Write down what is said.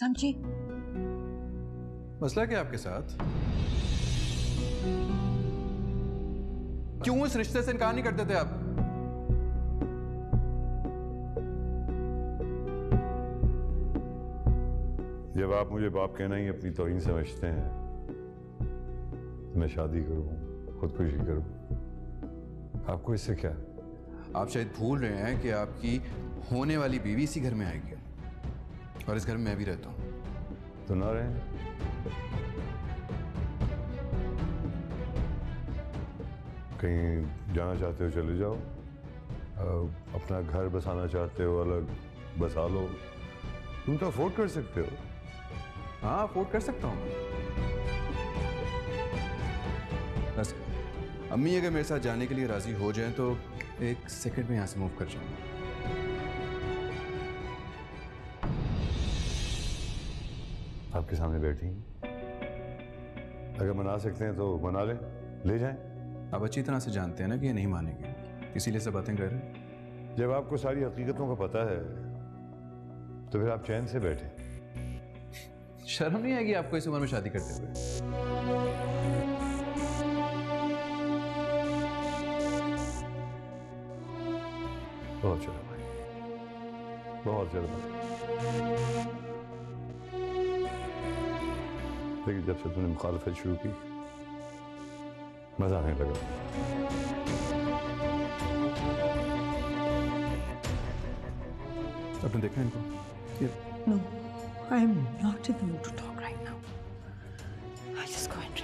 समझी? मसला क्या आपके साथ? क्यों इस रिश्ते से इनकार नहीं करते थे आप? जब आप मुझे बाप कहना ही अपनी तोहिन समझते हैं तो मैं शादी करूँ खुदकुशी करूँ। आपको इससे क्या? आप शायद भूल रहे हैं कि आपकी होने वाली बीवी इसी घर में आएगी। और इस घर में मैं भी रहता हूँ। तो ना रहे कहीं जाना चाहते हो चले जाओ। अपना घर बसाना चाहते हो अलग बसा लो। तुम तो अफोर्ड कर सकते हो। हाँ अफोर्ड कर सकता हूँ बस अम्मी अगर मेरे साथ जाने के लिए राज़ी हो जाएँ तो एक सेकंड में यहाँ से मूव कर जाऊँगा। आपके सामने बैठी हैं। अगर मना सकते हैं तो मना लें। ले जाएँ। आप अच्छी तरह से जानते हैं ना कि ये नहीं मानेंगे। इसीलिए सब बातें कर रहे हैं। जब आपको सारी हकीकतों का पता है तो फिर आप चैन से बैठे। शर्म नहीं आएगी आपको इस उम्र में शादी करते हुए? बहुत भाई बहुत चलो थे कि जब से तुमने मुखालफत शुरू की मज़ा आने लगा। आपने देखा इनको? No I am not in to talk right now I just go and